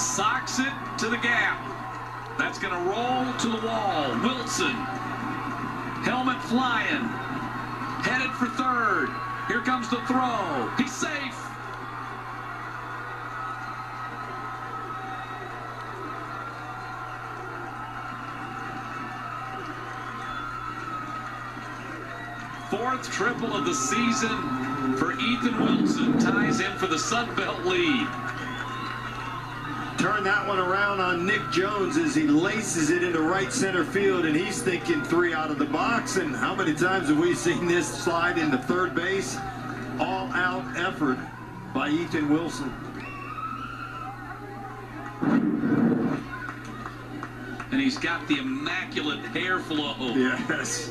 Socks it to the gap. That's going to roll to the wall. Wilson. Helmet flying. Headed for third. Here comes the throw. He's safe. Fourth triple of the season for Ethan Wilson. Ties in for the Sun Belt lead. Turn that one around on Nick Jones as he laces it into right center field, and he's thinking three out of the box. And how many times have we seen this slide into third base? All out effort by Ethan Wilson. And he's got the immaculate hair flow. Yes.